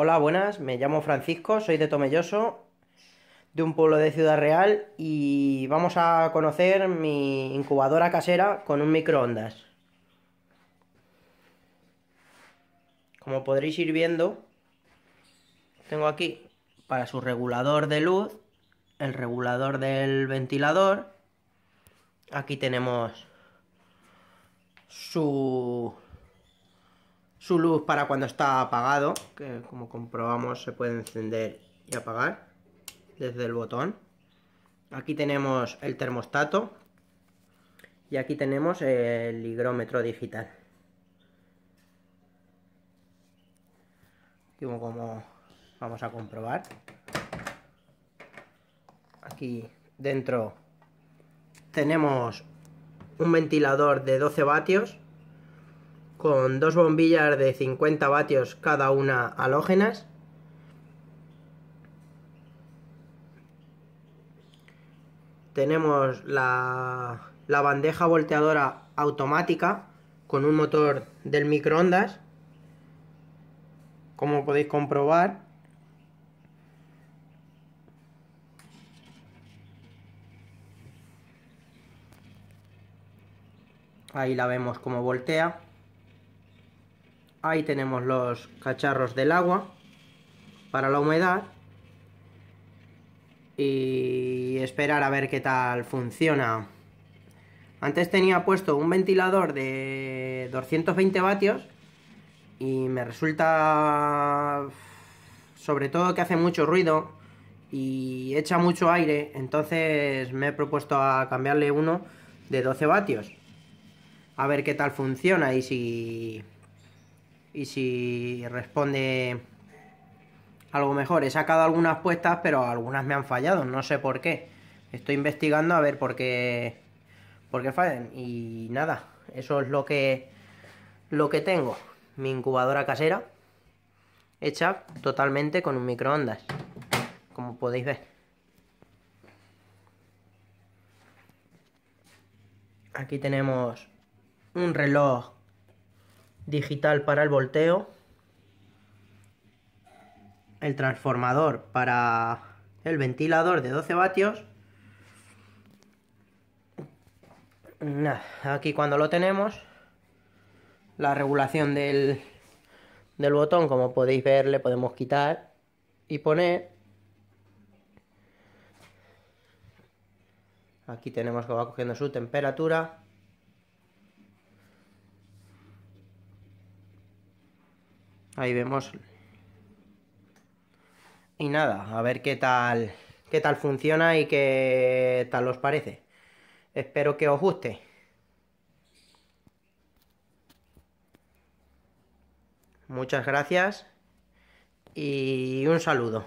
Hola, buenas, me llamo Francisco, soy de Tomelloso, de un pueblo de Ciudad Real y vamos a conocer mi incubadora casera con un microondas. Como podréis ir viendo, tengo aquí para su regulador de luz, el regulador del ventilador, aquí tenemos su su luz para cuando está apagado, que como comprobamos se puede encender y apagar desde el botón. Aquí tenemos el termostato y aquí tenemos el higrómetro digital. como vamos a comprobar. Aquí dentro tenemos un ventilador de 12 vatios con dos bombillas de 50 vatios cada una halógenas. Tenemos la, la bandeja volteadora automática con un motor del microondas. Como podéis comprobar, Ahí la vemos como voltea. Ahí tenemos los cacharros del agua para la humedad. Y esperar a ver qué tal funciona. Antes tenía puesto un ventilador de 220 vatios y me resulta sobre todo que hace mucho ruido y echa mucho aire, entonces me he propuesto a cambiarle uno de 12 vatios. A ver qué tal funciona y si y si responde algo mejor. He sacado algunas puestas, pero algunas me han fallado, no sé por qué. Estoy investigando a ver por qué, por qué fallan. Y nada, eso es lo que, lo que tengo. Mi incubadora casera, hecha totalmente con un microondas, como podéis ver. Aquí tenemos un reloj digital para el volteo, el transformador para el ventilador de 12 vatios. aquí cuando lo tenemos, la regulación del, del botón, como podéis ver, le podemos quitar y poner. Aquí tenemos que va cogiendo su temperatura. Ahí vemos. Y nada, a ver qué tal, qué tal funciona y qué tal os parece. Espero que os guste. Muchas gracias y un saludo.